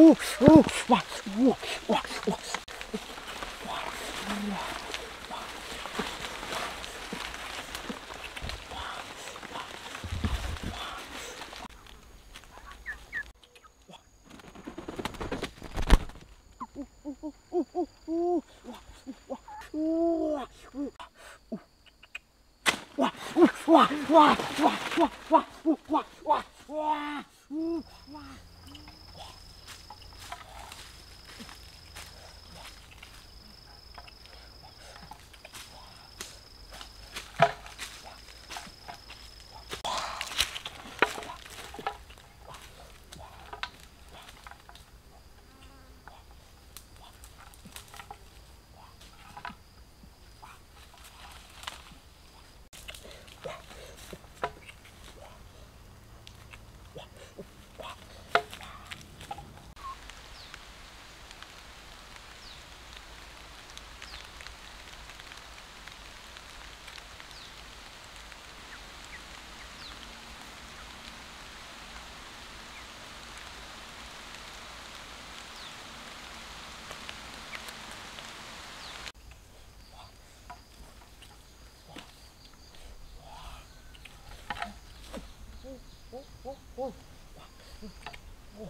Ooh, ooh, wah, wah, wah, wah. Wah, wah, wah, wah, wah, wah. 어? 오, 오. 오.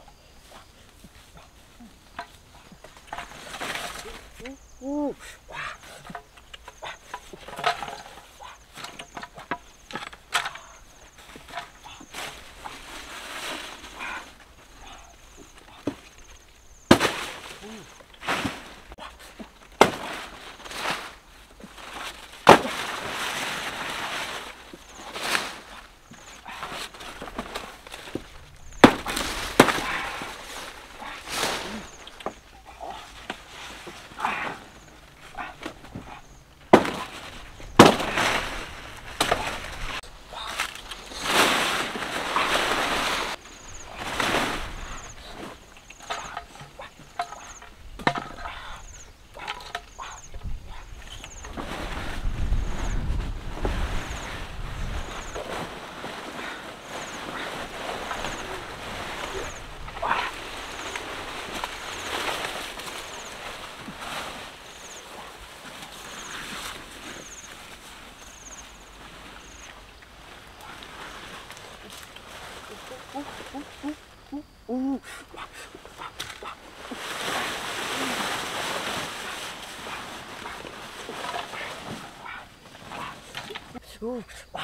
오, 와.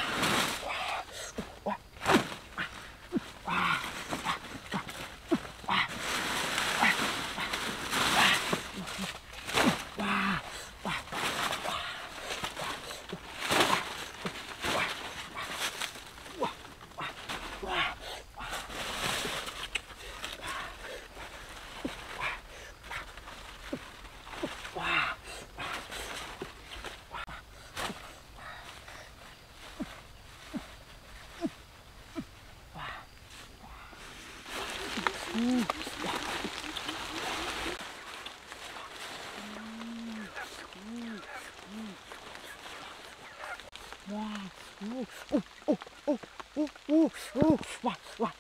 哇哇哇哇哇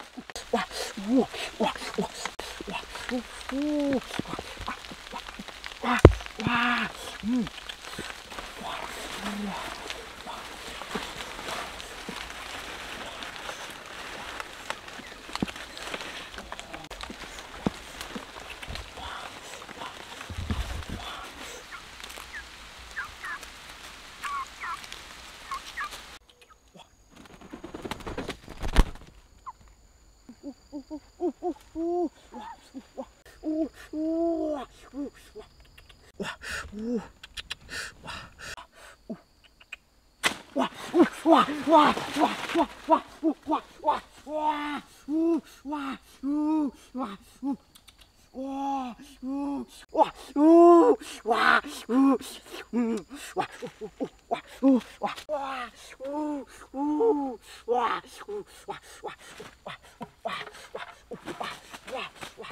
哇！哇哇 우, 와, 와, 와, 와, 와, 우, 와, 와, 와, 우, 와, 우, 와, 우. 와, 우, 와, 우, 와, 우, 음, 와, 우, 우, 와, 우, 와, 와, 우, 우, 와, 우, 와, 와, 와, 와, 와, 우, 와, 와,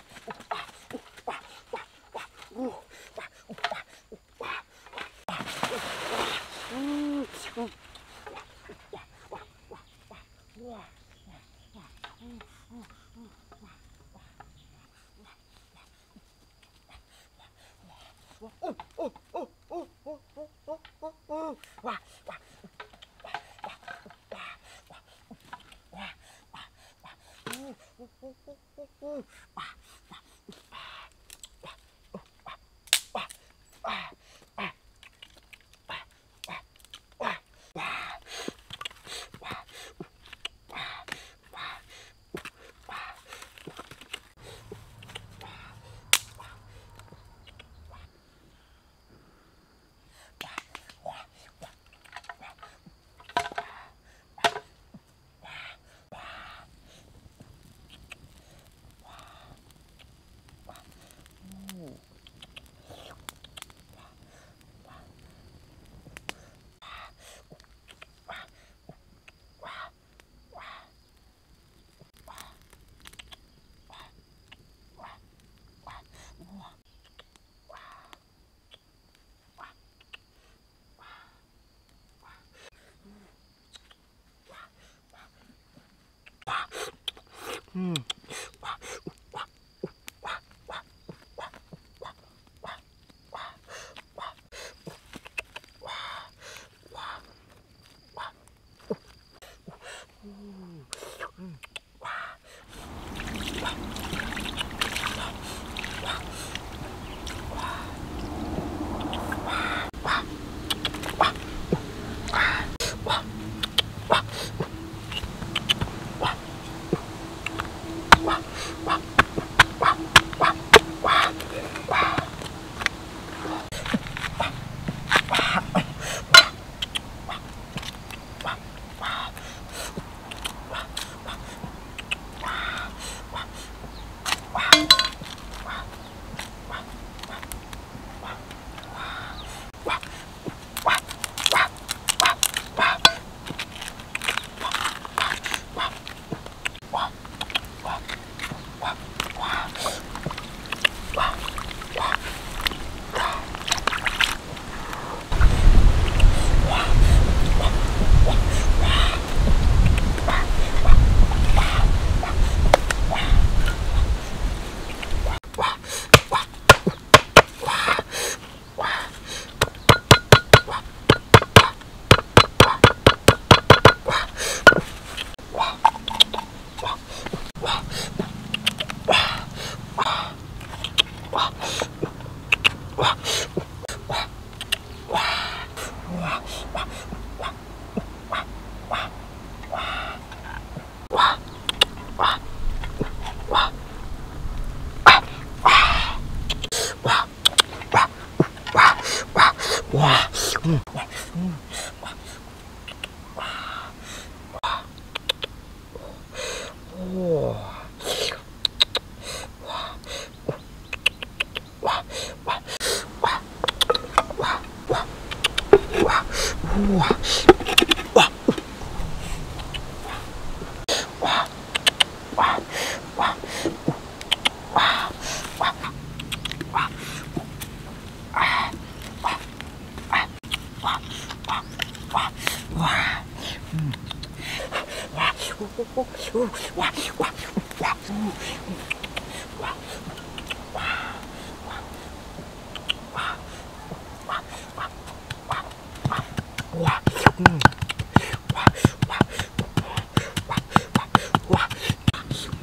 Ah.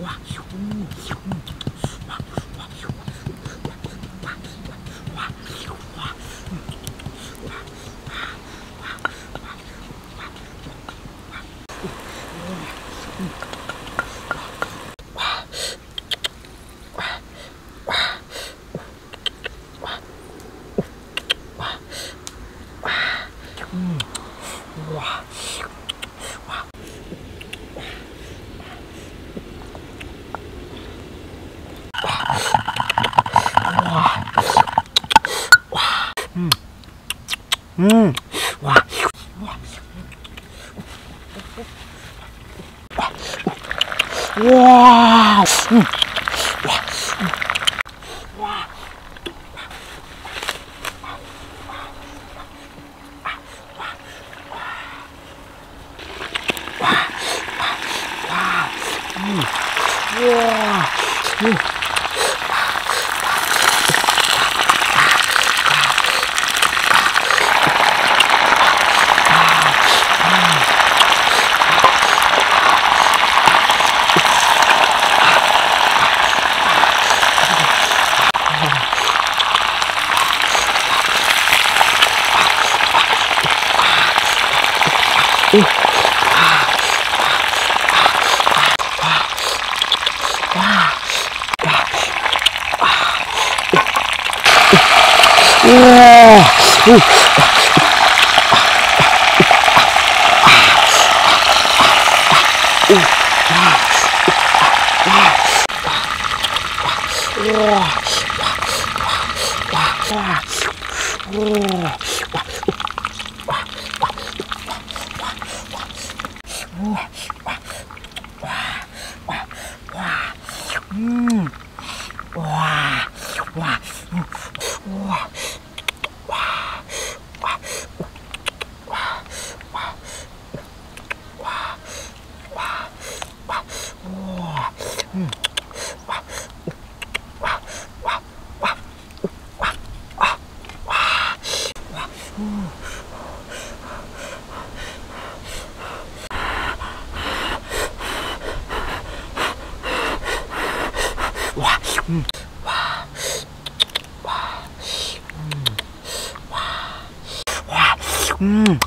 Wow. 음, 와, 우와, 와, 와, 음, 와, 와, 음, 와, 와, 음,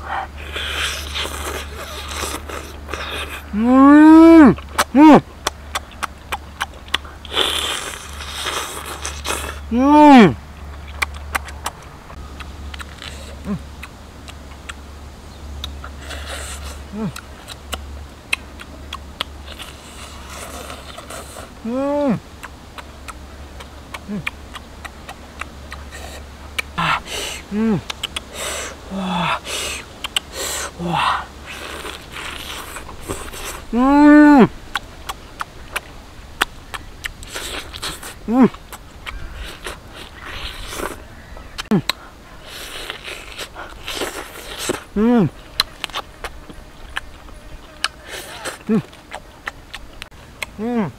음, 음, 음. 음. 음. 와. 와. 음. 음. 음. 음. 음.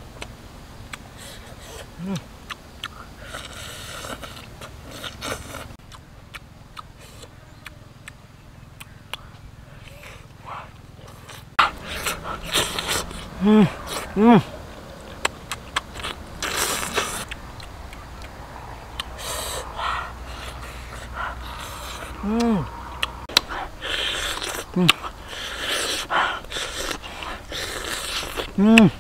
음. 음. 음. 음.